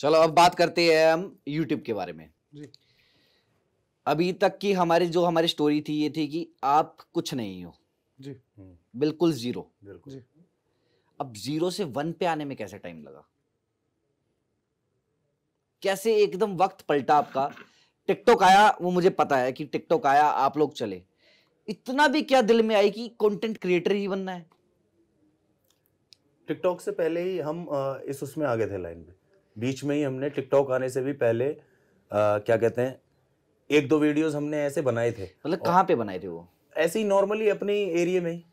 चलो अब बात करते हैं हम यूट्यूब के बारे में। जी। अभी तक की हमारी जो हमारी स्टोरी थी ये थी कि आप कुछ नहीं हो। जी। हम्म, बिल्कुल ज़ीरो बिल्कुल। जी। अब ज़ीरो से वन पे आने में कैसे टाइम लगा? कैसे एकदम वक्त पलटा आपका? टिकटॉक आया वो मुझे पता है कि टिकटॉक आया आप लोग चले। इतना भी क्या दिल में आई कि कंटेंट क्रिएटर ही बनना है? टिकटॉक से पहले ही हम इस उसमें आ गए थे लाइन में बीच में ही हमने टिकटॉक आने से भी पहले अ, क्या कहते हैं एक दो वीडियोस हमने ऐसे बनाए थे। मतलब कहाँ पे बनाए थे वो? ऐसे ही नॉर्मली अपने एरिया में ही।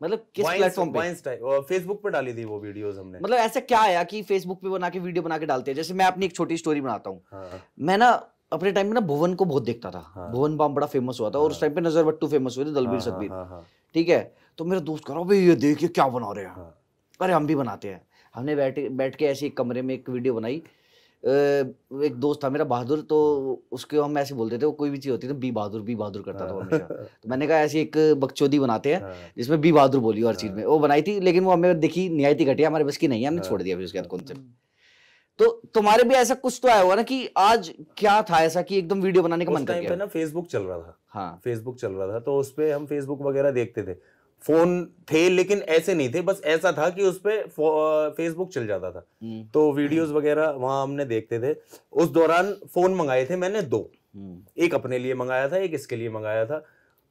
मतलब किस प्लेटफॉर्म पे? फेसबुक पे डाली थी वो वीडियोस हमने। मतलब ऐसा क्या आया कि फेसबुक पे बना के वीडियो बना के डालते हैं? जैसे मैं अपनी एक छोटी स्टोरी बनाता हूँ। हाँ। मैं ना अपने टाइम में ना भुवन को बहुत देखता था। हाँ। भुवन बाम बड़ा फ़ेमस हुआ था और उस हाँ। टाइम पे नज़र बट्टू फ़ेमस हुए थे दलबीर हाँ, सतबीर। हाँ, हाँ, ठीक है? तो मेरा दोस्त कह रहा भाई ये देखिए क्या बना रहे हैं? हाँ, अरे हम भी बनाते हैं। हमने बैठ बैठ के ऐसे एक कमरे में एक वीडियो बनाई। अ, एक दोस्त था मेरा बहादुर तो उसके हम ऐसे बोलते थे वो कोई भी चीज़ होती थी बी बहादुर बी बहादुर करता था हमेशा। तो मैंने कहा ऐसी एक बकचोदी बनाते हैं हाँ, जिसमें बी बहादुर बोली हर चीज़ में। वो बनाई थी लेकिन वो हमें दिखी निहायती घटिया हमारे बस की नहीं है हमने हाँ। छोड़ दिया फिर उसके बाद कॉन्सेप्ट तो तुम्हारे भी ऐसा कुछ तो आया होगा ना कि आज क्या था ऐसा कि एकदम वीडियो बनाने का मन कर गया? ना फेसबुक चल रहा था। हाँ। फेसबुक चल रहा था तो उसपे हम फेसबुक वगैरह देखते थे। फ़ोन थे लेकिन ऐसे नहीं थे बस ऐसा था कि उस पे फेसबुक चल जाता था। हम्म, तो वीडियोस वगैरह वहाँ हमने देखते थे। उस दौरान फ़ोन मंगाए थे मैंने दो। हम्म, एक अपने लिए मंगाया था एक इसके लिए मंगाया था।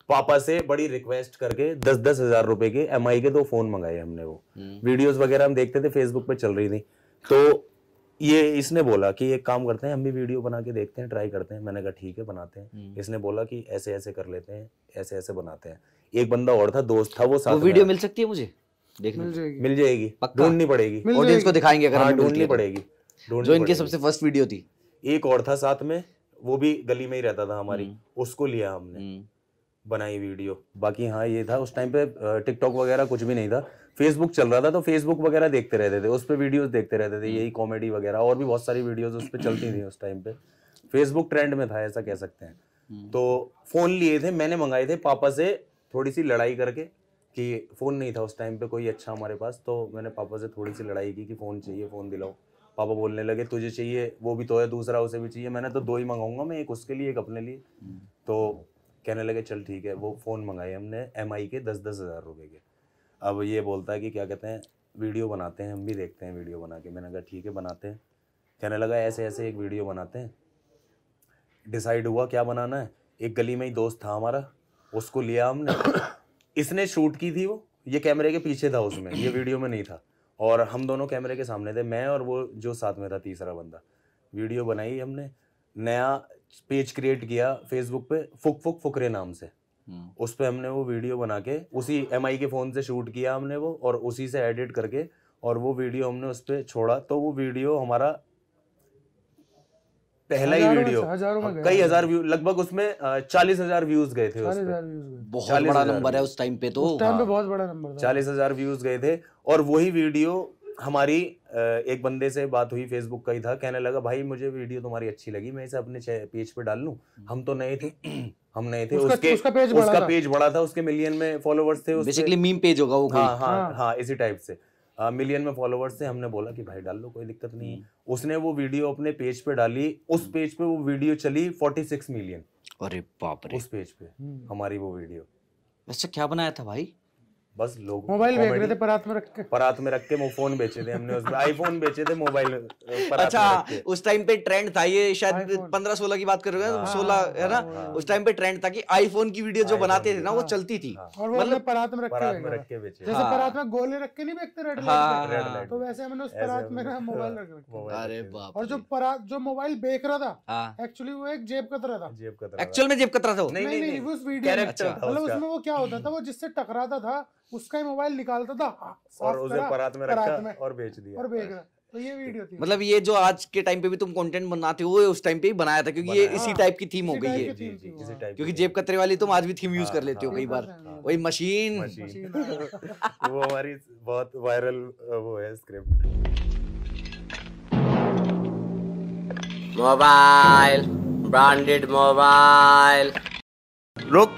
पापा से बड़ी रिक्वेस्ट करके दस दस हज़ार रुपए के एमआई के दो फ़ोन मंगाए हमने वो। हम्म, वीडियोस वगैरह हम देखते थे फेसबुक पे चल रही थी। तो ये इसने बोला कि एक काम करते हैं हम भी वीडियो बना के देखते हैं ट्राई करते हैं। मैंने कहा ठीक है बनाते हैं। हम्म। इसने बोला कि ऐसे ऐसे कर लेते हैं ऐसे ऐसे बनाते हैं। एक बंदा और था दोस्त था वो साथ वो वीडियो मिल सकती है मुझे? देखने मिल जाएगी। मिल जाएगी। ढूंढनी पड़ेगी। ऑडियंस को दिखाएँगे अगर हाँ ढूंढनी। पड़ेगी। जो इनकी सबसे फ़र्स्ट वीडियो थी। एक और था साथ में वो भी गली में ही रहता था हमारी। हम्म। उसको लिया हमने। हम्म, बनाई वीडियो। बाकी हाँ ये था उस टाइम पे टिकटॉक वगैरह कुछ भी नहीं था। फेसबुक चल रहा था तो फेसबुक वगैरह देखते रहते थे उस पर वीडियोज़ देखते रहते थे यही कॉमेडी वगैरह और भी बहुत सारी वीडियोज़ उस पर चलती थी उस टाइम पे। फेसबुक ट्रेंड में था ऐसा कह सकते हैं। हम्म। तो फ़ोन लिए थे मैंने मंगाए थे पापा से थोड़ी सी लड़ाई करके कि फ़ोन नहीं था उस टाइम पे कोई अच्छा हमारे पास तो मैंने पापा से थोड़ी सी लड़ाई की कि फ़ोन चाहिए फ़ोन दिलाओ। पापा बोलने लगे तुझे चाहिए वो भी तो है दूसरा उसे भी चाहिए मैंने तो दो ही मंगाऊँगा मैं एक उसके लिए एक अपने लिए। हम्म। तो कहने लगे, चल ठीक है। वो फ़ोन मंगाए हमने एमआई के दस दस हज़ार रुपये के। अब ये बोलता है कि क्या कहते हैं, वीडियो बनाते हैं, हम भी देखते हैं वीडियो बना के। मैंने कहा, ठीक है, बनाते हैं। कहने लगा, ऐसे ऐसे एक वीडियो बनाते हैं। डिसाइड हुआ क्या बनाना है? एक गली में ही दोस्त था हमारा, उसको लिया हमने। इसने शूट की थी वो। ये कैमरे के पीछे था उसमें, ये वीडियो में नहीं था। और हम दोनों कैमरे के सामने थे, मैं और वो जो साथ में था, तीसरा बंदा। वीडियो बनाई हमने। नया पेज क्रिएट किया फेसबुक पे फुक फुक फुकरे नाम से। हम्म, उस पर हमने वो वीडियो बना के उसी एम के फ़ोन से शूट किया हमने वो और उसी से एडिट करके और वो वीडियो हमने उस पे छोड़ा। तो वो वीडियो हमारा पहला ही वीडियो। हज़ारों में कई हज़ार व्यू लगभग उसमें चालीस हज़ार व्यूज़ गए थे उस चालीस हज़ार व्यूज़ गए। बहुत 40,000 बड़ा नंबर है उस टाइम पे तो। उस टाइम पे हाँ। बहुत बड़ा नंबर चालीस हज़ार व्यूज़ गए थे और वही वीडियो हमारी एक बंदे से बात हुई फेसबुक का ही था कहने लगा भाई मुझे वीडियो तुम्हारी अच्छी लगी मैं इसे अपने पेज पे डाल लूँ? हम तो नए थे हम नए थे उसका- उसके उसका पेज उसका पेज बड़ा था उसके मिलियन में फॉलोवर्स थे बेसिकली मीम पेज होगा वो हाँ हाँ हाँ। हाँ इसी टाइप से। मिलियन में फॉलोवर्स थे हमने बोला कि भाई डाल लो कोई दिक्कत नहीं। है उसने वो वीडियो अपने पेज पे डाली उस पेज पे वो वीडियो चली 46 मिलियन अरे बाप रे। उस पेज पे हम्म। हमारी वो वीडियो। वैसे क्या बनाया था भाई? बस लोग मोबाइल बेच रहे थे परात में रख के। परात में रख के वो फ़ोन बेचे थे हमने उसमें। आईफोन बेचे थे मोबाइल अच्छा में रख के। उस टाइम पे ट्रेंड था ये शायद पंद्रह सोलह की बात कर रहे हो हाँ, सोलह है ना? हाँ, उस टाइम पे ट्रेंड था कि आईफोन की वीडियो जो बनाते थे की, ना वो हाँ। चलती थी। हाँ, और वो मतलब परात में रख के बेचा रख के बेचे। जैसे हाँ। परात में गोले रख के नहीं बेचते रेड हाँ, लाइट हाँ। तो वैसे हमने उस परात में ना मोबाइल रख रखे अरे बाप और जो परात जो मोबाइल बेच रहा था हाँ। एक्चुअली वो एक जेब कतरा था। जेब का तरह एक्चुअल में जेब कतरा था नहीं, नहीं उस वीडियो मतलब उसमें वो क्या होता था वो जिससे टकराता था उसका ही मोबाइल निकालता था और उसे परात में परात रखा में और बेच दिया। और बेच रहा तो ये वीडियो थी। मतलब ये जो आज के टाइम पे भी तुम कंटेंट बनाते हो उस टाइम पे ही बनाया था क्योंकि ये इसी हाँ, टाइप की थीम हो गई है हाँ। क्योंकि जेब कतरे वाली तुम आज भी थीम यूज़ हाँ, कर लेते हो हाँ, कई बार। हाँ। वही मशीन। वो हमारी बहुत वायरल वो है स्क्रिप्ट मोबाइल ब्रांडेड मोबाइल रुक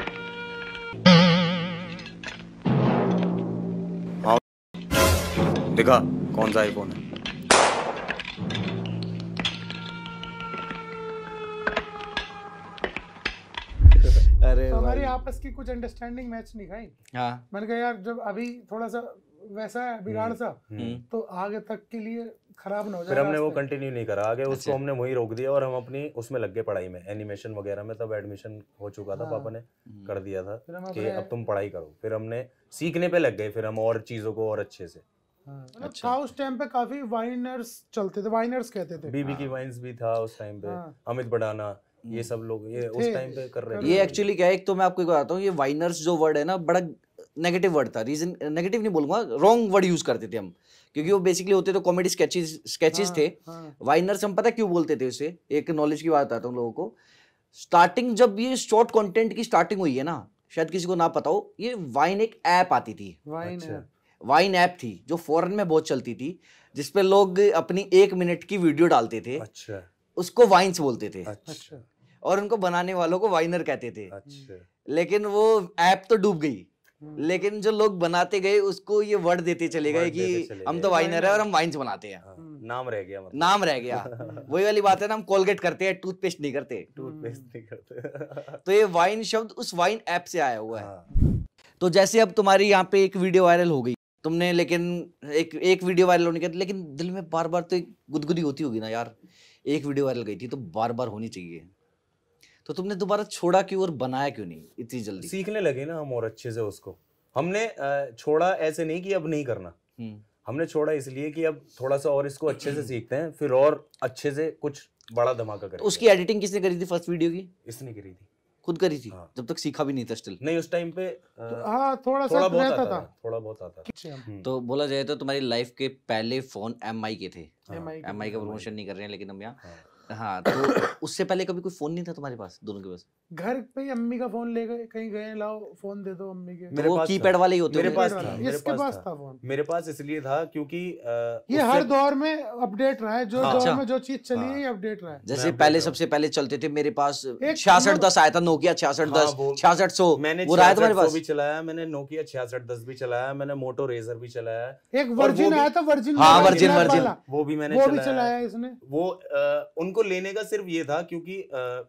दिखा कौन सा आईफोन है। अरे तो हमारी आपस की कुछ अंडरस्टैंडिंग मैच नहीं खाई। हाँ। मैंने कहा यार जब अभी थोड़ा सा वैसा है बिगाड़ सा हम्म। हम्म। तो आगे तक के लिए खराब ना हो जाए फिर हमने वो कंटिन्यू नहीं करा। आगे उसको अच्छा। हमने वही रोक दिया और हम अपनी उसमें लग गए पढ़ाई में। एनिमेशन वगैरह में तब एडमिशन हो चुका था हाँ। पापा ने हम्म। कर दिया था कि अब तुम पढ़ाई करो। फिर हमने सीखने पे लग गए फिर हम और चीज़ों को और अच्छे से। मतलब अच्छा। था उस टाइम पे काफ़ी वाइनर्स चलते थे वाइनर्स कहते थे। बीबी की वाइन्स भी था उस टाइम पे हाँ। अमित बड़ाना ये सब लोग ये उस टाइम पे कर रहे थे ये एक्चुअली क्या है एक तो मैं आपको एक बताता हूँ ये वाइनर्स जो वर्ड है ना बड़ा नेगेटिव वर्ड था। रीजन नेगेटिव नहीं बोलूँगा रॉन्ग वर्ड यूज़ करते थे हम। क्योंकि वो बेसिकली होते तो कॉमेडी स्केचेस स्केचेस हाँ, थे। हाँ, वाइनर्स हम पता क्यों बोलते थे उसे? एक नॉलेज की बात आता हूँ लोगों को। स्टार्टिंग जब ये शॉर्ट कंटेंट की स्टार्टिंग हुई है ना शायद किसी को ना पता हो ये वाइन एक ऐप आती थी। वाइन अच्छा। है वाइन ऐप थी जो फॉरन में बहुत चलती थी जिसपे लोग अपनी एक मिनट की वीडियो डालते थे। अच्छा। उसको वाइन्स बोलते थे। अच्छा। और उनको बनाने वालों को वाइनर कहते थे। अच्छा। लेकिन वो ऐप तो डूब गई। हम्म। लेकिन जो लोग बनाते गए उसको ये वर्ड देते चले गए कि चले हम तो वाइनर है और हम वाइन्स बनाते हैं। हाँ। नाम रह गया मतलब। नाम रह गया। वही वाली बात है ना हम कोलगेट करते हैं टूथपेस्ट नहीं करते। टूथपेस्ट नहीं करते। तो ये वाइन शब्द उस वाइन ऐप से आया हुआ है। हाँ, तो जैसे अब तुम्हारी यहाँ पे एक वीडियो वायरल हो गई। तुमने लेकिन एक एक वीडियो वायरल होने के लेकिन दिल में बार बार तो एक गुदगुदी होती होगी ना यार। एक वीडियो वायरल गई थी तो बार बार होनी चाहिए। तो तुमने दोबारा छोड़ा क्यों और बनाया क्यों नहीं इतनी जल्दी? सीखने लगे ना हम और अच्छे से उसको। हमने छोड़ा ऐसे नहीं कि अब नहीं करना। हम्म, हमने छोड़ा इसलिए कि अब थोड़ा सा और इसको अच्छे से सीखते हैं फिर और अच्छे से कुछ बड़ा धमाका तो करें उसकी एडिटिंग किसने करी थी फ़र्स्ट वीडियो की? इसने करी थी। खुद करी थी हाँ। जब तक सीखा भी नहीं था स्टिल नहीं उस टाइम पे आ, तो हाँ थोड़ा सा थोड़ा बहुत आता था। था थोड़ा बहुत आता था। अच्छा, हम्म, तो बोला जाए तो तुम्हारी लाइफ के पहले फ़ोन एमआई के थे। हाँ, आई का प्रमोशन नहीं कर रहे हैं लेकिन हम यहाँ हाँ। हाँ तो उससे पहले कभी कोई फ़ोन नहीं था तुम्हारे पास दोनों के पास घर पे ही अम्मी का फ़ोन ले गए कहीं गए लाओ फ़ोन दे दो अम्मी के मेरे वो पास कीपैड वाले ही होते मेरे पास था, इसके पास था। फ़ोन मेरे पास इसलिए था क्योंकि ये हर दौर में अपडेट रहा है जो हाँ। दौर अच्छा। में जो चीज़ चली हाँ। है ये अपडेट रहा है जैसे पहले सबसे पहले चलते थे मेरे पास छियासठ दस आया था नोकिया छियासठ हाँ, दस छियासठ सौ मैंने वो रहा तुम्हारे पास भी चलाया मैंने नोकिया छियासठ दस भी चलाया मैंने मोटो रेजर भी चलाया एक वो वर्जिन भी- आया था वर्जिन हाँ, वर्जिन, वर्जिन। वो भी मैंने वो भी चलाया इसने वो अ, उनको लेने का सिर्फ़ ये था क्योंकि अ,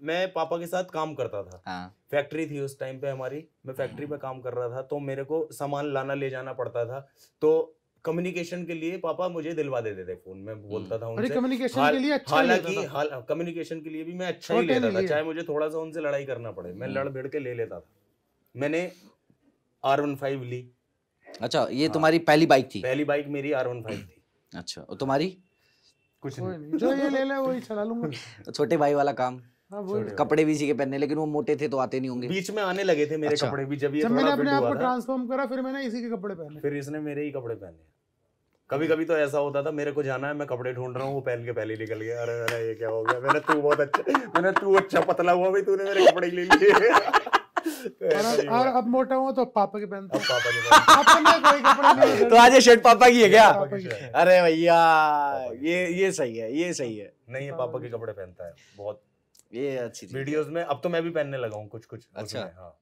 मैं पापा के साथ काम करता था। हाँ। फैक्ट्री थी उस टाइम पे हमारी मैं फैक्ट्री पे काम कर रहा था तो मेरे को सामान लाना ले जाना पड़ता था। तो कम्युनिकेशन के लिए पापा मुझे दिलवा देते थे फ़ोन मैं बोलता था उनसे। कम्युनिकेशन हाल- के लिए अच्छा हालाँकि हाल कम्युनिकेशन के लिए भी मैं अच्छा ही लेता था चाहे मुझे थोड़ा सा उनसे लड़ाई करना पड़े मैं हम्म। लड़ भिड़ के ले लेता था। मैंने आर वन फाइव ली। अच्छा ये हाँ। तुम्हारी पहली बाइक थी? पहली बाइक मेरी आर वन फाइव थी। अच्छा और तुम्हारी? कुछ नहीं। नहीं। जो ये ले ले वही चला लूँगा। तो छोटे भाई वाला काम। हाँ कपड़े भी इसी के पहनने लेकिन वो मोटे थे तो आते नहीं होंगे। बीच में आने लगे थे मेरे अच्छा। कपड़े भी जब ये जब मैंने अपने आप को ट्रांसफॉर्म करा फिर मैंने इसी के कपड़े पहने। फिर इसने मेरे ही कपड़े पहने। कभी कभी तो ऐसा होता था मेरे को जाना है मैं कपड़े ढूंढ रहा हूँ वो पहन के पहले निकल गया। अरे अरे ये क्या हो गया? मैंने तू बहुत अच्छा मैंने तू अच्छा पतला हुआ भाई तूने मेरे कपड़े ही ले लिए। तो और अब- हुआ। और अब मोटा हुआ तो पापा के पहनता अब हूँ पापा के नहीं तो आज ये शर्ट पापा की है क्या? पापा। अरे भैया ये ये सही है ये सही है। नहीं ये पापा के कपड़े पहनता है बहुत। ये अच्छी वीडियोस में अब तो मैं भी पहनने लगा हूँ कुछ कुछ अच्छा। हाँ।